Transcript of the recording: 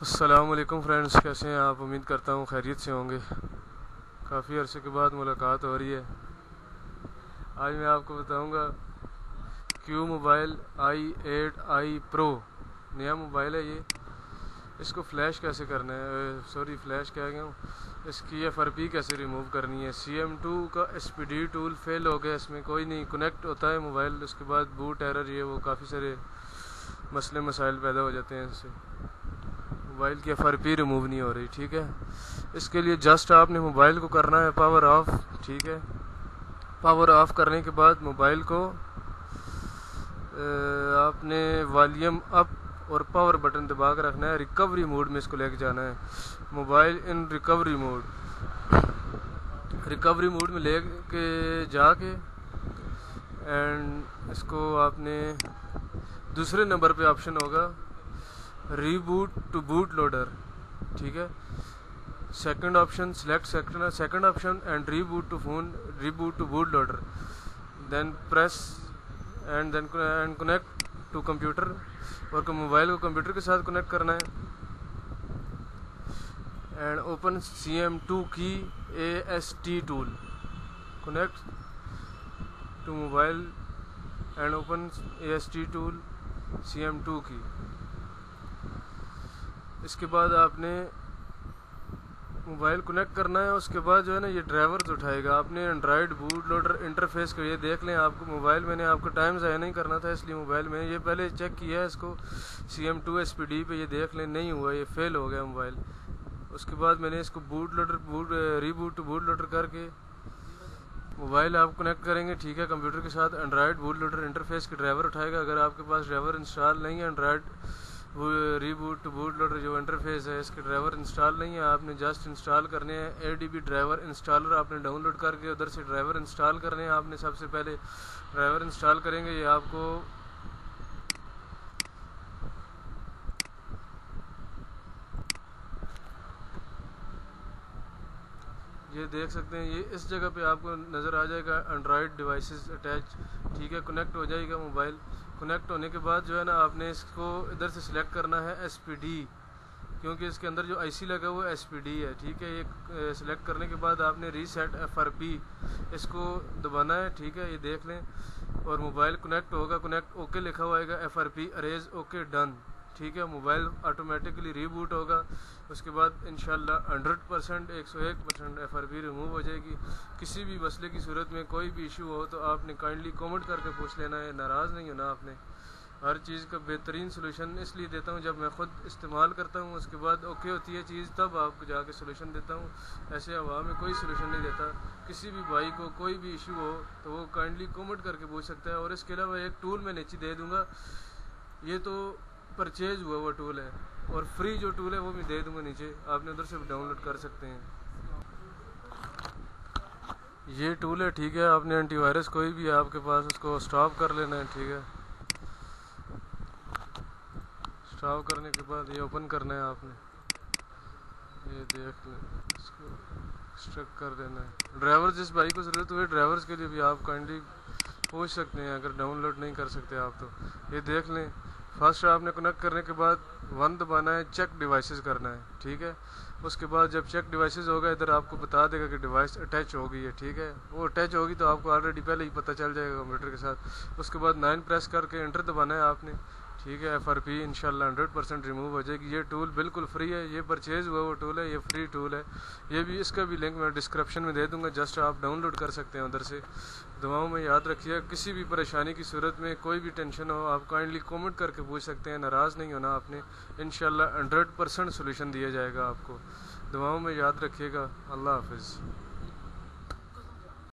السلام علیکم فرینڈز، کیسے ہیں آپ؟ امید کرتا ہوں خیریت سے ہوں گے۔ کافی عرصے کے بعد ملاقات ہو رہی ہے۔ آج میں آپ کو بتاؤں گا کیو موبائل آئی ایٹ آئی پرو نیا موبائل ہے یہ۔ اس کو فلیش کیسے کرنا ہے؟ سوری فلیش کہہ گیا ہوں؟ اس کی ایف آر پی کیسے ریموو کرنی ہے؟ سی ایم ٹو کا S P D tool fail ہو گیا، اس میں کوئی نہیں کنیکٹ ہوتا ہے موبائل۔ اس کے بعد بوٹ ایرر یہ وہ کافی سارے مسئلے، مسائل پیدا ہو جاتے ہیں اس سے۔ موبائل کی ایف آر پی ریموو نہیں ہو رہی، ٹھیک ہے؟ اس کے لیے جسٹ آپ نے موبائل کو کرنا ہے پاور آف ٹھیک ہے؟ پاور آف کرنے کے بعد موبائل کو آپ نے والیوم اپ اور پاور بٹن دبا کر رکھنا ہے ریکوری موڈ میں اس کو لے کے جانا ہے۔ Mobile in recovery mode recovery mode میں لے کے جا کے اینڈ اس کو آپ نے دوسرے نمبر پہ آپشن ہوگا۔ ری بوٹ ٹو بوٹ لوڈر ٹھیک ہے؟ Second option select second option and reboot to phone reboot to bootloader then press and then and connect to computer اور موبائل کو کمپیوٹر کے ساتھ کنیکٹ کرنا ہے. And open C M two کی A S T tool connect to mobile and open A S T tool C M two کی. اس کے بعد آپ نے موبائل کنیکٹ کرنا ہے، اس کے بعد جو ہے نا یہ ڈرائیورز اٹھائے گا۔ آپ نے اینڈرائڈ بوٹ لوڈر انٹرفیس کو یہ دیکھ لیں، آپ کو موبائل میں نے آپ کو ٹائم ضائع نہیں کرنا تھا، اس لیے موبائل میں یہ پہلے چیک کیا ہے، اس کو C M two S P D پہ یہ دیکھ لیں، نہیں ہوا، یہ فیل ہو گیا موبائل۔ اس کے بعد میں نے اس کو boat لوڈر boot reboot boat لوڈر کر کے موبائل آپ کنیکٹ کریں گے۔ ٹھیک ہے، کمپیوٹر کے ساتھ اینڈرائڈ بوٹ لوڈر انٹرفیس کے ڈرائیور اٹھائے گا۔ اگر آپ کے پاس ڈرائیور انسٹال نہیں ہے ری بوٹ بوٹ لوڈر جو انٹرفیس ہے، اس کے ڈرائیور انسٹال نہیں ہے، آپ نے جسٹ انسٹال کرنے ہیں۔ A D B driver installer, آپ نے ڈاؤن لوڈ کر کے ادھر سے ڈرائیور انسٹال کرنے ہیں۔ آپ نے سب سے پہلے ڈرائیور انسٹال کریں گے، یہ آپ کو یہ دیکھ سکتے ہیں۔ یہ اس جگہ پہ آپ کو نظر آ جائے گا اینڈرائڈ ڈیوائسز اٹیچ ٹھیک ہے؟ کنیکٹ ہو جائے گا موبائل۔ کنیکٹ ہونے کے بعد جو ہے نا آپ نے اس کو ادھر سے سلیکٹ کرنا ہے ایس پی ڈی کیونکہ اس کے اندر جو آئی سی لگا وہ ایس پی ڈی ہے، ٹھیک ہے؟ یہ سلیکٹ کرنے کے بعد آپ نے ریسیٹ ایف آر پی اس کو دبانا ہے، ٹھیک ہے؟ یہ دیکھ لیں اور موبائل کنیکٹ ہوگا کنیکٹ اوکے لکھا ہوا گا F R P erase okay done ٹھیک ہے، موبائل آٹومیٹکلی ری بوٹ ہوگا۔ اس کے بعد انشاءاللہ ہنڈریڈ پرسینٹ ایک سو ایک percent F R P remove ہو جائے گی۔ کسی بھی مسئلے کی صورت میں کوئی بھی ایشو ہو تو آپ نے کائنڈلی کومنٹ کر کے پوچھ لینا ہے ناراض نہیں ہونا آپ نے۔ ہر چیز کا بہترین سلوشن اس لیے دیتا ہوں جب میں خود استعمال کرتا ہوں۔ اس کے بعد اوکے ہوتی ہے چیز، تب آپ کو جا کے سلوشن دیتا ہوں۔ ایسے ہوا میں کوئی سلوشن نہیں دیتا۔ کسی بھی بھائی کو کوئی بھی ایشو ہو تو وہ کائنڈلی کومنٹ کر کے پوچھ سکتا ہے۔ اور اس کے علاوہ ایک ٹول میں نیچے دے دوں گا۔ یہ تو پرچیز ہوا وہ ٹول ہے اور فری جو ٹول ہے وہ بھی دے دوں گا نیچے۔ آپ نے ادھر سے ڈاؤن لوڈ کر سکتے ہیں۔ یہ ٹول ہے، ٹھیک ہے۔ آپ نے اینٹی وائرس کوئی بھی آپ کے پاس اس کو اسٹاپ کر لینا ہے، ٹھیک ہے۔ اسٹاپ کرنے کے بعد یہ اوپن کرنا ہے آپ نے۔ یہ دیکھ لیں، اس کو اسٹرک کر دینا ہے۔ ڈرائیور جس بھائی کو ضرورت ہوئے ڈرائیورس کے لیے بھی آپ کائنڈلی پوچھ سکتے ہیں۔ اگر ڈاؤن لوڈ نہیں کر سکتے آپ تو۔ یہ دیکھ لیں فرسٹ آپ نے کنیکٹ کرنے کے بعد ون دبانا ہے چیک ڈیوائسز کرنا ہے، ٹھیک ہے؟ اس کے بعد جب چیک ڈیوائسز ہوگا ادھر آپ کو بتا دے گا کہ ڈیوائس اٹیچ ہو گئی ہے، ٹھیک ہے؟ وہ اٹیچ ہوگی تو آپ کو آلریڈی پہلے ہی پتہ چل جائے گا کمپیوٹر کے ساتھ۔ اس کے بعد نائن پریس کر کے انٹر دبانا ہے آپ نے۔ ٹھیک ہے ایف آر پی ان شاء اللہ ہنڈریڈ پرسینٹ ریموو ہو جائے گی۔ یہ ٹول بالکل فری ہے، یہ پرچیز ہوا وہ ٹول ہے، یہ فری ٹول ہے۔ یہ بھی اس کا بھی لنک میں ڈسکرپشن میں دے دوں گا جسٹ آپ ڈاؤن لوڈ کر سکتے ہیں ادھر سے۔ دعاؤں میں یاد رکھیے، کسی بھی پریشانی کی صورت میں کوئی بھی ٹینشن ہو، آپ کائنڈلی کومنٹ کر کے پوچھ سکتے ہیں، ناراض نہیں ہونا آپ نے۔ ان شاء اللہ ہنڈریڈ پرسینٹ سولوشن دیا جائے گا آپ کو۔ دعاؤں میں یاد رکھیے گا۔ اللہ حافظ۔